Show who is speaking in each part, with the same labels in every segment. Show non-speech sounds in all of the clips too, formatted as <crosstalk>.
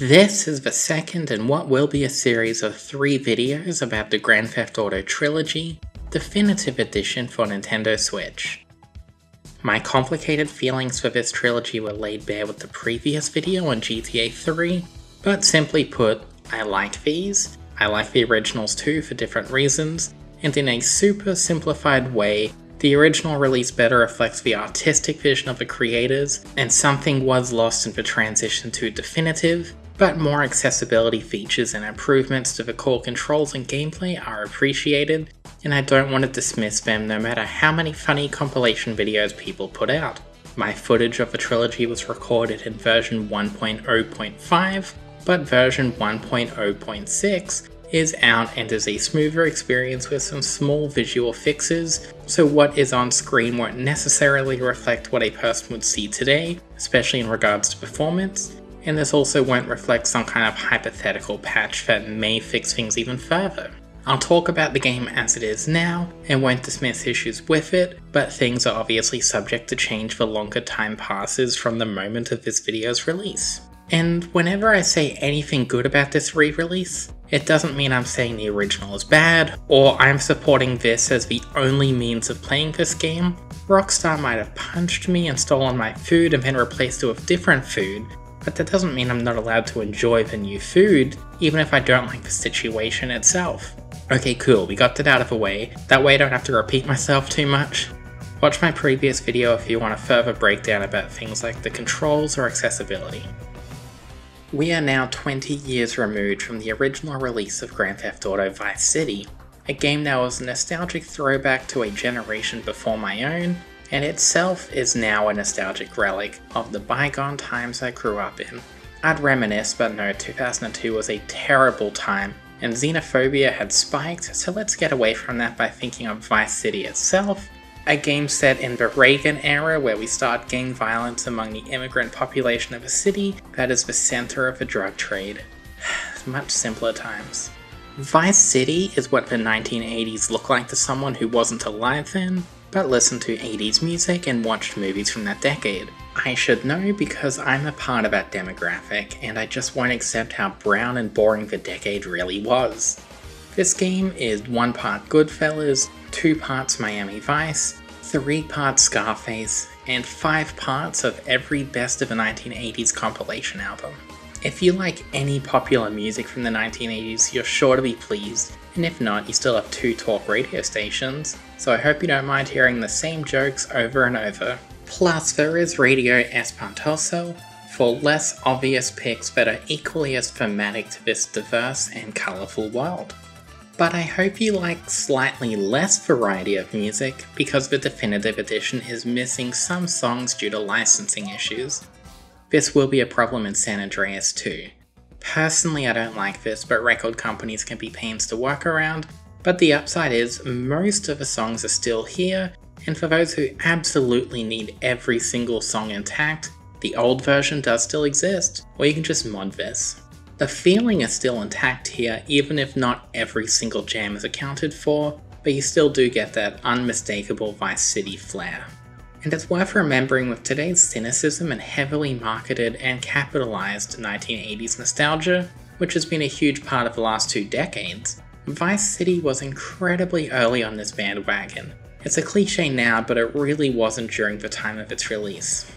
Speaker 1: This is the second in what will be a series of three videos about the Grand Theft Auto Trilogy, Definitive Edition for Nintendo Switch. My complicated feelings for this trilogy were laid bare with the previous video on GTA 3, but simply put, I like these, I like the originals too for different reasons, and in a super simplified way, the original release better reflects the artistic vision of the creators, and something was lost in the transition to definitive, but more accessibility features and improvements to the core controls and gameplay are appreciated, and I don't want to dismiss them no matter how many funny compilation videos people put out. My footage of the trilogy was recorded in version 1.0.5, but version 1.0.6 is out and is a smoother experience with some small visual fixes, so what is on screen won't necessarily reflect what a person would see today, especially in regards to performance, and this also won't reflect some kind of hypothetical patch that may fix things even further. I'll talk about the game as it is now, and won't dismiss issues with it, but things are obviously subject to change the longer time passes from the moment of this video's release. And whenever I say anything good about this re-release, it doesn't mean I'm saying the original is bad, or I'm supporting this as the only means of playing this game. Rockstar might have punched me and stolen my food and then replaced it with different food, but that doesn't mean I'm not allowed to enjoy the new food, even if I don't like the situation itself. Okay cool, we got that out of the way, that way I don't have to repeat myself too much. Watch my previous video if you want a further breakdown about things like the controls or accessibility. We are now 20 years removed from the original release of Grand Theft Auto Vice City, a game that was a nostalgic throwback to a generation before my own, and itself is now a nostalgic relic of the bygone times I grew up in. I'd reminisce, but no, 2002 was a terrible time, and xenophobia had spiked, so let's get away from that by thinking of Vice City itself a game set in the Reagan era where we start gang violence among the immigrant population of a city that is the center of the drug trade. <sighs> Much simpler times. Vice City is what the 1980s looked like to someone who wasn't alive then, but listened to 80s music and watched movies from that decade. I should know because I'm a part of that demographic, and I just won't accept how brown and boring the decade really was. This game is one part Goodfellas, two parts Miami Vice, three parts Scarface, and five parts of every Best of the 1980s compilation album. If you like any popular music from the 1980s, you're sure to be pleased, and if not, you still have two talk radio stations, so I hope you don't mind hearing the same jokes over and over. Plus, there is Radio Espantoso for less obvious picks that are equally as thematic to this diverse and colourful world but I hope you like slightly less variety of music because the definitive edition is missing some songs due to licensing issues. This will be a problem in San Andreas too. Personally, I don't like this, but record companies can be pains to work around, but the upside is most of the songs are still here, and for those who absolutely need every single song intact, the old version does still exist, or you can just mod this. The feeling is still intact here, even if not every single jam is accounted for, but you still do get that unmistakable Vice City flair. And it's worth remembering with today's cynicism and heavily marketed and capitalized 1980s nostalgia, which has been a huge part of the last two decades, Vice City was incredibly early on this bandwagon. It's a cliche now, but it really wasn't during the time of its release.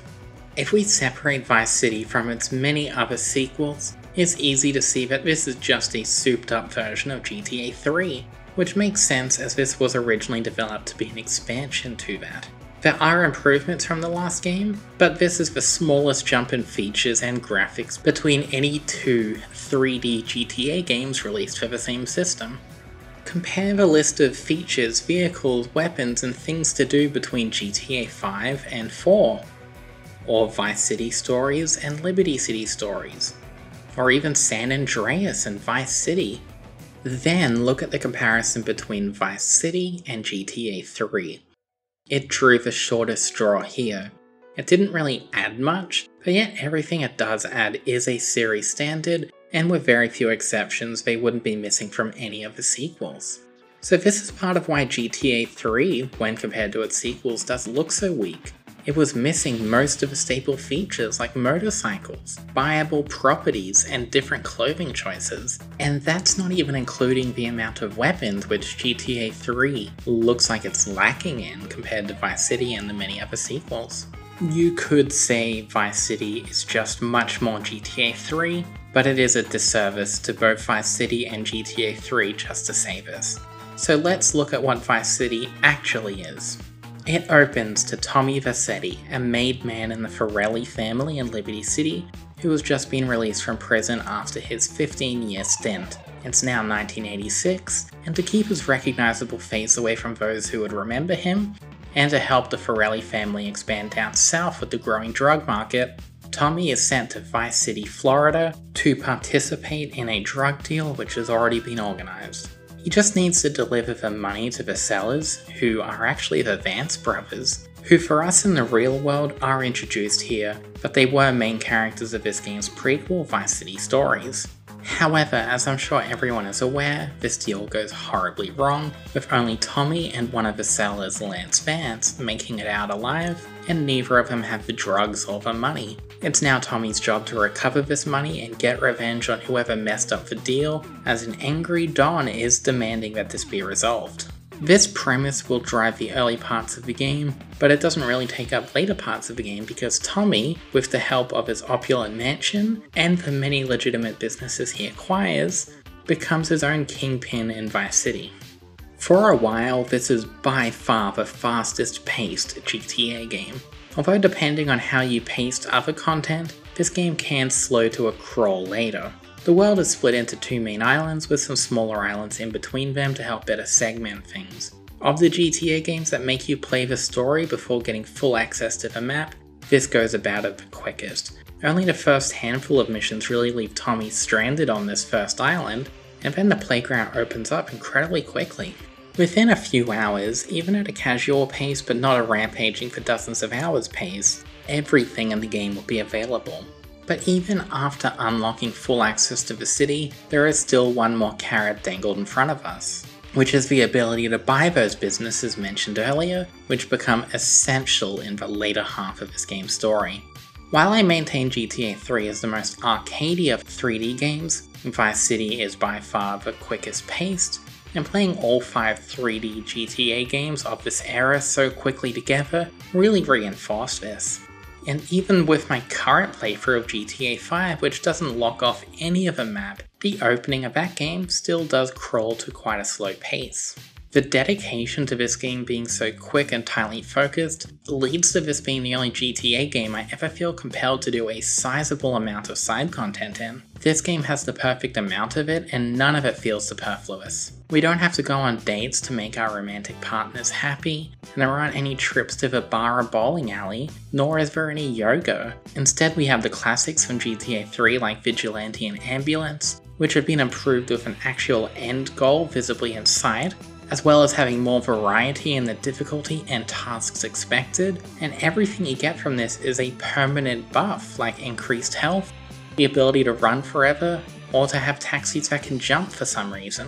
Speaker 1: If we separate Vice City from its many other sequels, it's easy to see that this is just a souped up version of GTA 3, which makes sense as this was originally developed to be an expansion to that. There are improvements from the last game, but this is the smallest jump in features and graphics between any two 3D GTA games released for the same system. Compare the list of features, vehicles, weapons, and things to do between GTA 5 and 4, or Vice City Stories and Liberty City Stories or even San Andreas and Vice City. Then look at the comparison between Vice City and GTA 3. It drew the shortest straw here. It didn't really add much, but yet everything it does add is a series standard, and with very few exceptions, they wouldn't be missing from any of the sequels. So this is part of why GTA 3, when compared to its sequels, does look so weak. It was missing most of the staple features like motorcycles, buyable properties, and different clothing choices. And that's not even including the amount of weapons which GTA 3 looks like it's lacking in compared to Vice City and the many other sequels. You could say Vice City is just much more GTA 3, but it is a disservice to both Vice City and GTA 3 just to say this. So let's look at what Vice City actually is. It opens to Tommy Vercetti, a made man in the Forelli family in Liberty City, who has just been released from prison after his 15 year stint. It's now 1986, and to keep his recognisable face away from those who would remember him, and to help the Forelli family expand down south with the growing drug market, Tommy is sent to Vice City, Florida to participate in a drug deal which has already been organised. He just needs to deliver the money to the sellers, who are actually the Vance brothers, who for us in the real world are introduced here, but they were main characters of this game's prequel Vice City stories. However, as I'm sure everyone is aware, this deal goes horribly wrong, with only Tommy and one of the sellers, Lance Vance, making it out alive, and neither of them have the drugs or the money. It's now Tommy's job to recover this money and get revenge on whoever messed up the deal, as an angry Don is demanding that this be resolved. This premise will drive the early parts of the game, but it doesn't really take up later parts of the game because Tommy, with the help of his opulent mansion and the many legitimate businesses he acquires, becomes his own kingpin in Vice City. For a while, this is by far the fastest paced GTA game, although depending on how you paste other content, this game can slow to a crawl later. The world is split into two main islands with some smaller islands in between them to help better segment things. Of the GTA games that make you play the story before getting full access to the map, this goes about it the quickest. Only the first handful of missions really leave Tommy stranded on this first island, and then the playground opens up incredibly quickly. Within a few hours, even at a casual pace but not a rampaging for dozens of hours pace, everything in the game will be available. But even after unlocking full access to the city, there is still one more carrot dangled in front of us, which is the ability to buy those businesses mentioned earlier, which become essential in the later half of this game's story. While I maintain GTA 3 as the most arcadey of 3D games, Vice City is by far the quickest paced, and playing all five 3D GTA games of this era so quickly together really reinforced this. And even with my current playthrough of GTA 5, which doesn't lock off any of a map, the opening of that game still does crawl to quite a slow pace. The dedication to this game being so quick and tightly focused leads to this being the only GTA game I ever feel compelled to do a sizable amount of side content in. This game has the perfect amount of it and none of it feels superfluous. We don't have to go on dates to make our romantic partners happy, and there aren't any trips to the bar or bowling alley, nor is there any yoga. Instead we have the classics from GTA 3 like Vigilante and Ambulance, which have been improved with an actual end goal visibly in sight, as well as having more variety in the difficulty and tasks expected, and everything you get from this is a permanent buff like increased health, the ability to run forever, or to have taxis that can jump for some reason.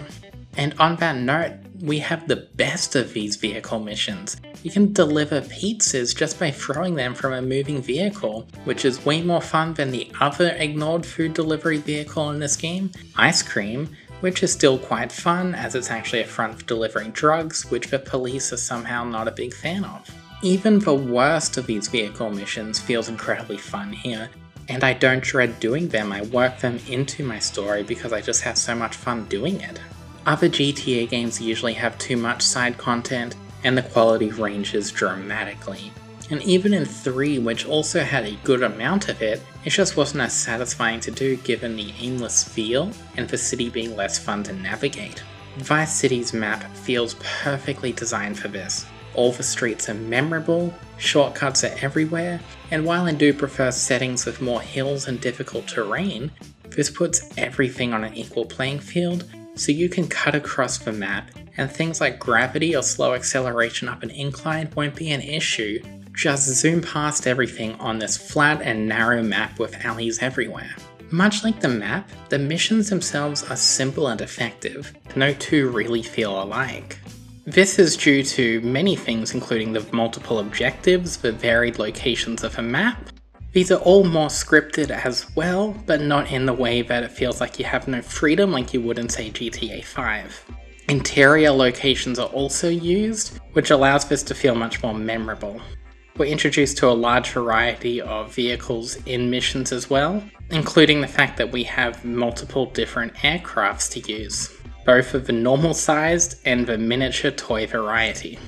Speaker 1: And on that note, we have the best of these vehicle missions. You can deliver pizzas just by throwing them from a moving vehicle, which is way more fun than the other ignored food delivery vehicle in this game, Ice Cream, which is still quite fun as it's actually a front for delivering drugs, which the police are somehow not a big fan of. Even the worst of these vehicle missions feels incredibly fun here, and I don't dread doing them, I work them into my story because I just have so much fun doing it. Other GTA games usually have too much side content, and the quality ranges dramatically. And even in 3, which also had a good amount of it, it just wasn't as satisfying to do given the aimless feel and the city being less fun to navigate. Vice City's map feels perfectly designed for this. All the streets are memorable, shortcuts are everywhere, and while I do prefer settings with more hills and difficult terrain, this puts everything on an equal playing field so you can cut across the map and things like gravity or slow acceleration up an incline won't be an issue just zoom past everything on this flat and narrow map with alleys everywhere. Much like the map, the missions themselves are simple and effective. No two really feel alike. This is due to many things including the multiple objectives, the varied locations of a map. These are all more scripted as well, but not in the way that it feels like you have no freedom like you would in say GTA 5. Interior locations are also used, which allows this to feel much more memorable. We're introduced to a large variety of vehicles in missions as well, including the fact that we have multiple different aircrafts to use, both of the normal sized and the miniature toy variety.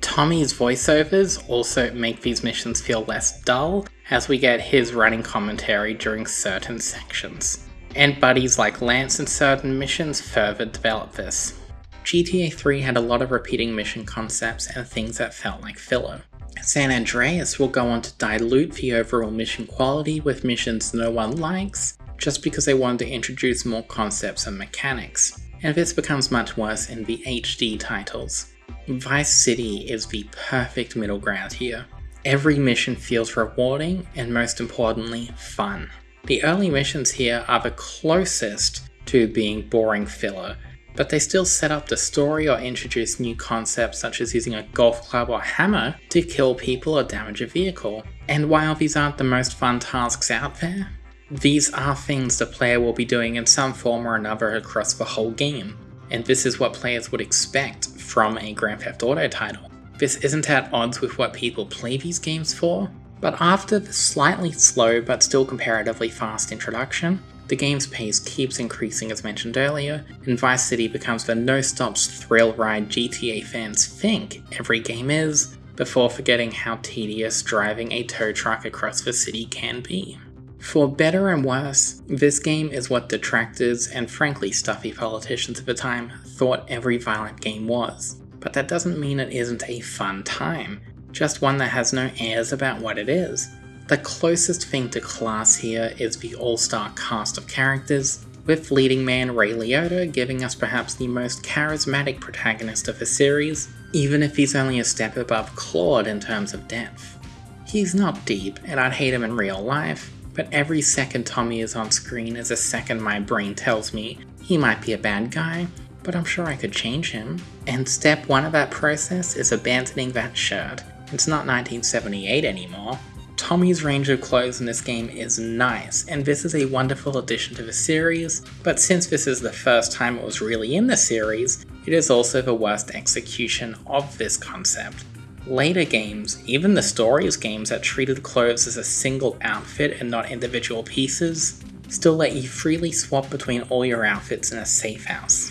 Speaker 1: Tommy's voiceovers also make these missions feel less dull as we get his running commentary during certain sections. And buddies like Lance in certain missions further develop this. GTA 3 had a lot of repeating mission concepts and things that felt like filler. San Andreas will go on to dilute the overall mission quality with missions no one likes, just because they wanted to introduce more concepts and mechanics, and this becomes much worse in the HD titles. Vice City is the perfect middle ground here. Every mission feels rewarding and most importantly, fun. The early missions here are the closest to being boring filler, but they still set up the story or introduce new concepts such as using a golf club or hammer to kill people or damage a vehicle. And while these aren't the most fun tasks out there, these are things the player will be doing in some form or another across the whole game, and this is what players would expect from a Grand Theft Auto title. This isn't at odds with what people play these games for, but after the slightly slow but still comparatively fast introduction, the game's pace keeps increasing as mentioned earlier, and Vice City becomes the no-stops thrill ride GTA fans think every game is, before forgetting how tedious driving a tow truck across the city can be. For better and worse, this game is what detractors and frankly stuffy politicians of the time thought every violent game was. But that doesn't mean it isn't a fun time, just one that has no airs about what it is. The closest thing to class here is the all-star cast of characters, with leading man Ray Liotta giving us perhaps the most charismatic protagonist of the series, even if he's only a step above Claude in terms of depth. He's not deep, and I'd hate him in real life, but every second Tommy is on screen is a second my brain tells me he might be a bad guy, but I'm sure I could change him. And step one of that process is abandoning that shirt. It's not 1978 anymore, Tommy's range of clothes in this game is nice, and this is a wonderful addition to the series, but since this is the first time it was really in the series, it is also the worst execution of this concept. Later games, even the stories games that treated clothes as a single outfit and not individual pieces, still let you freely swap between all your outfits in a safe house.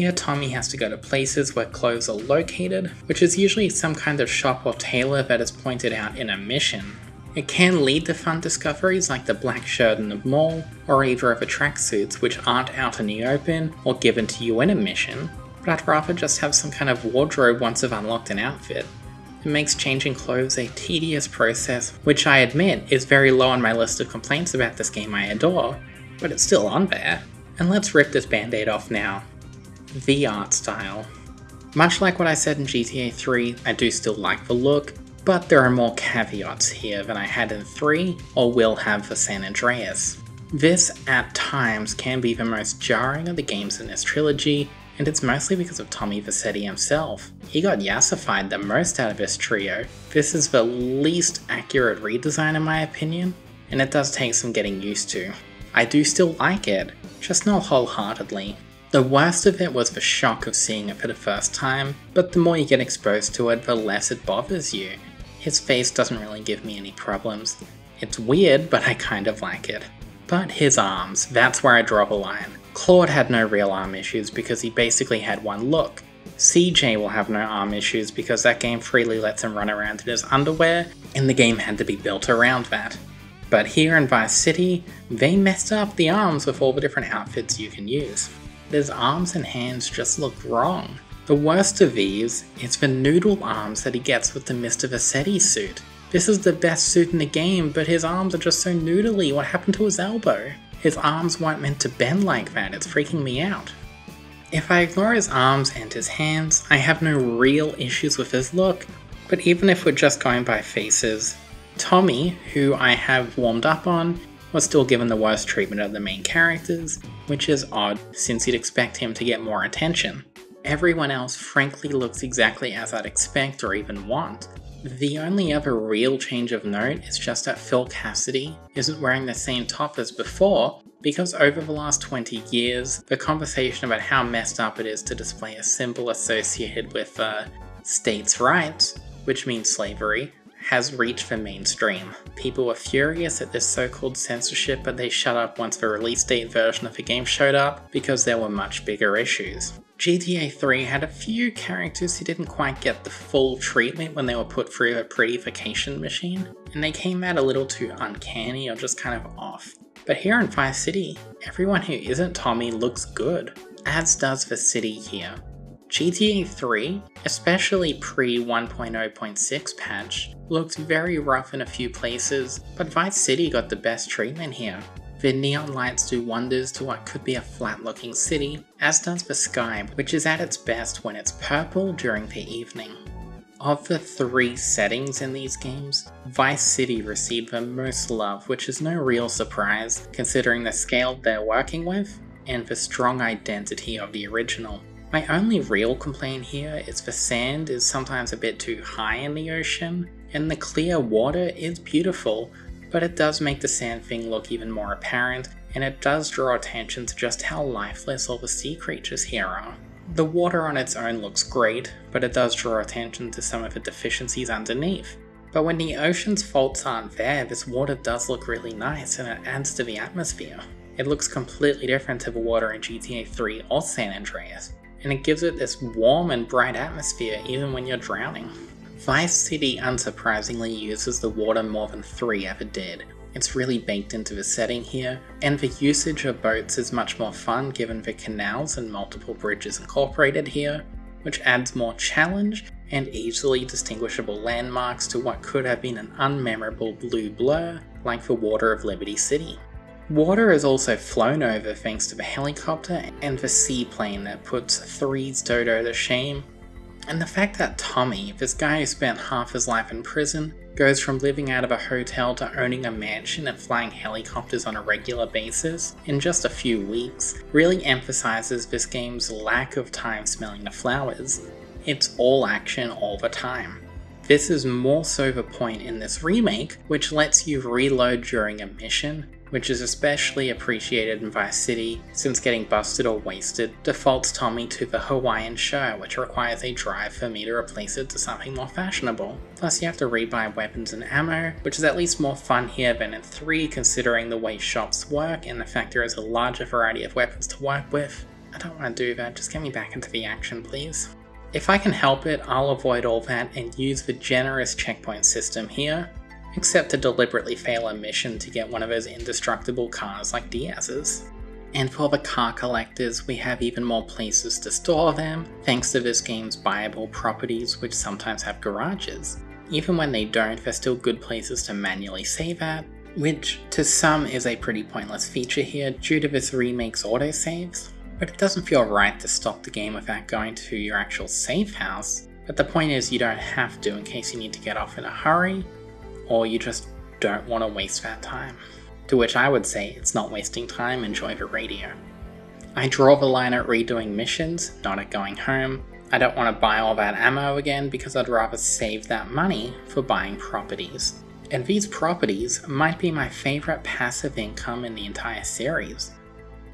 Speaker 1: Here, Tommy has to go to places where clothes are located, which is usually some kind of shop or tailor that is pointed out in a mission. It can lead to fun discoveries like the black shirt in the mall, or either of the tracksuits which aren't out in the open or given to you in a mission, but I'd rather just have some kind of wardrobe once I've unlocked an outfit. It makes changing clothes a tedious process, which I admit is very low on my list of complaints about this game I adore, but it's still on there. And let's rip this band aid off now the art style. Much like what I said in GTA 3, I do still like the look, but there are more caveats here than I had in 3 or will have for San Andreas. This, at times, can be the most jarring of the games in this trilogy, and it's mostly because of Tommy Vercetti himself. He got yassified the most out of this trio. This is the least accurate redesign in my opinion, and it does take some getting used to. I do still like it, just not wholeheartedly. The worst of it was the shock of seeing it for the first time, but the more you get exposed to it, the less it bothers you. His face doesn't really give me any problems. It's weird, but I kind of like it. But his arms, that's where I draw the line. Claude had no real arm issues because he basically had one look. CJ will have no arm issues because that game freely lets him run around in his underwear, and the game had to be built around that. But here in Vice City, they messed up the arms with all the different outfits you can use his arms and hands just look wrong. The worst of these is the noodle arms that he gets with the Mr. Vercetti suit. This is the best suit in the game, but his arms are just so noodly. What happened to his elbow? His arms weren't meant to bend like that, it's freaking me out. If I ignore his arms and his hands, I have no real issues with his look, but even if we're just going by faces, Tommy, who I have warmed up on, was still given the worst treatment of the main characters, which is odd since you'd expect him to get more attention. Everyone else frankly looks exactly as I'd expect or even want. The only other real change of note is just that Phil Cassidy isn't wearing the same top as before, because over the last 20 years, the conversation about how messed up it is to display a symbol associated with uh, states' rights, which means slavery, has reached the mainstream. People were furious at this so called censorship, but they shut up once the release date version of the game showed up because there were much bigger issues. GTA 3 had a few characters who didn't quite get the full treatment when they were put through a prettification machine, and they came out a little too uncanny or just kind of off. But here in Vice City, everyone who isn't Tommy looks good, as does the city here. GTA 3, especially pre 1.0.6 patch, looked very rough in a few places, but Vice City got the best treatment here. The neon lights do wonders to what could be a flat looking city, as does the sky, which is at its best when it's purple during the evening. Of the three settings in these games, Vice City received the most love, which is no real surprise considering the scale they're working with and the strong identity of the original. My only real complaint here is the sand is sometimes a bit too high in the ocean, and the clear water is beautiful, but it does make the sand thing look even more apparent, and it does draw attention to just how lifeless all the sea creatures here are. The water on its own looks great, but it does draw attention to some of the deficiencies underneath. But when the ocean's faults aren't there, this water does look really nice and it adds to the atmosphere. It looks completely different to the water in GTA 3 or San Andreas, and it gives it this warm and bright atmosphere even when you're drowning. Vice City unsurprisingly uses the water more than 3 ever did. It's really baked into the setting here, and the usage of boats is much more fun given the canals and multiple bridges incorporated here, which adds more challenge and easily distinguishable landmarks to what could have been an unmemorable blue blur like the water of Liberty City. Water is also flown over thanks to the helicopter and the seaplane that puts 3's Dodo to shame and the fact that Tommy, this guy who spent half his life in prison, goes from living out of a hotel to owning a mansion and flying helicopters on a regular basis in just a few weeks, really emphasizes this game's lack of time smelling the flowers. It's all action all the time. This is more so the point in this remake, which lets you reload during a mission, which is especially appreciated in Vice City since getting busted or wasted defaults Tommy to the Hawaiian shirt, which requires a drive for me to replace it to something more fashionable. Plus you have to rebuy weapons and ammo, which is at least more fun here than in 3 considering the way shops work and the fact there is a larger variety of weapons to work with. I don't want to do that, just get me back into the action please. If I can help it, I'll avoid all that and use the generous checkpoint system here, except to deliberately fail a mission to get one of those indestructible cars like Diaz's. And for the car collectors, we have even more places to store them, thanks to this game's buyable properties which sometimes have garages. Even when they don't, they're still good places to manually save at, which to some is a pretty pointless feature here due to this remake's autosaves. But it doesn't feel right to stop the game without going to your actual safe house. But the point is you don't have to in case you need to get off in a hurry, or you just don't want to waste that time. To which I would say it's not wasting time, enjoy the radio. I draw the line at redoing missions, not at going home. I don't want to buy all that ammo again because I'd rather save that money for buying properties. And these properties might be my favourite passive income in the entire series.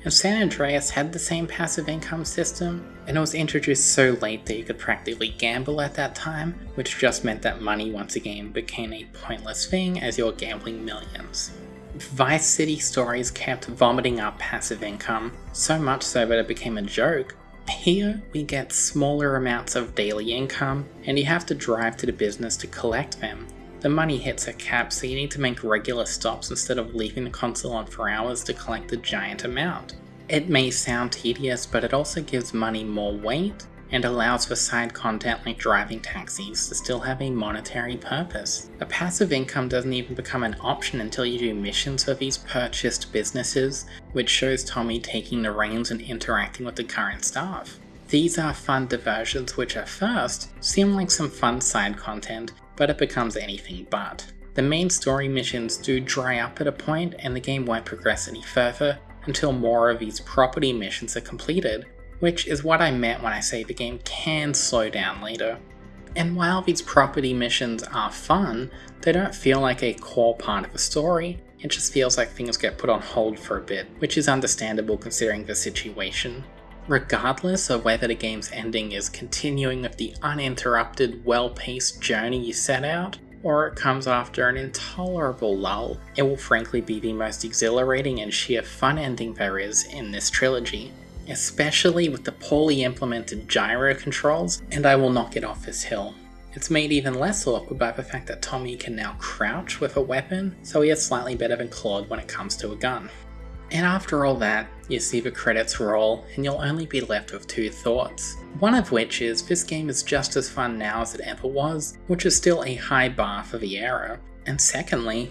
Speaker 1: And San Andreas had the same passive income system, and it was introduced so late that you could practically gamble at that time, which just meant that money once again became a pointless thing as you're gambling millions. Vice City stories kept vomiting up passive income, so much so that it became a joke. Here, we get smaller amounts of daily income, and you have to drive to the business to collect them, the money hits a cap, so you need to make regular stops instead of leaving the console on for hours to collect a giant amount. It may sound tedious, but it also gives money more weight and allows for side content like driving taxis to still have a monetary purpose. A passive income doesn't even become an option until you do missions for these purchased businesses, which shows Tommy taking the reins and interacting with the current staff. These are fun diversions which at first seem like some fun side content, but it becomes anything but. The main story missions do dry up at a point and the game won't progress any further until more of these property missions are completed, which is what I meant when I say the game can slow down later. And while these property missions are fun, they don't feel like a core part of the story, it just feels like things get put on hold for a bit, which is understandable considering the situation. Regardless of whether the game's ending is continuing with the uninterrupted, well paced journey you set out, or it comes after an intolerable lull, it will frankly be the most exhilarating and sheer fun ending there is in this trilogy especially with the poorly implemented gyro controls, and I will knock it off this hill. It's made even less awkward by the fact that Tommy can now crouch with a weapon, so he is slightly better than Claude when it comes to a gun. And after all that, you see the credits roll, and you'll only be left with two thoughts. One of which is this game is just as fun now as it ever was, which is still a high bar for the era. And secondly,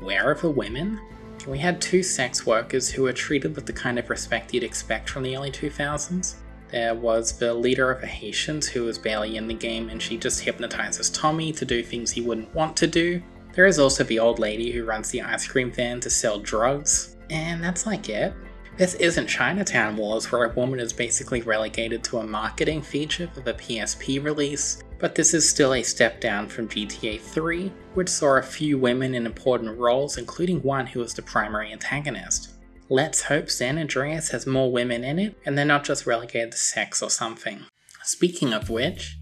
Speaker 1: where are the women? We had two sex workers who were treated with the kind of respect you'd expect from the early 2000s. There was the leader of the Haitians who was barely in the game and she just hypnotizes Tommy to do things he wouldn't want to do. There is also the old lady who runs the ice cream van to sell drugs, and that's like it. This isn't Chinatown Wars, where a woman is basically relegated to a marketing feature for the PSP release, but this is still a step down from GTA 3, which saw a few women in important roles, including one who was the primary antagonist. Let's hope San Andreas has more women in it, and they're not just relegated to sex or something. Speaking of which,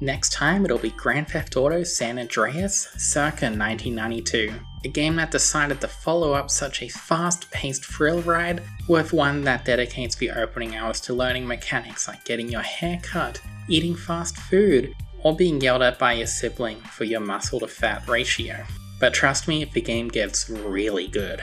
Speaker 1: next time it'll be Grand Theft Auto San Andreas circa 1992 a game that decided to follow up such a fast paced thrill ride with one that dedicates the opening hours to learning mechanics like getting your hair cut, eating fast food, or being yelled at by your sibling for your muscle to fat ratio. But trust me, the game gets really good.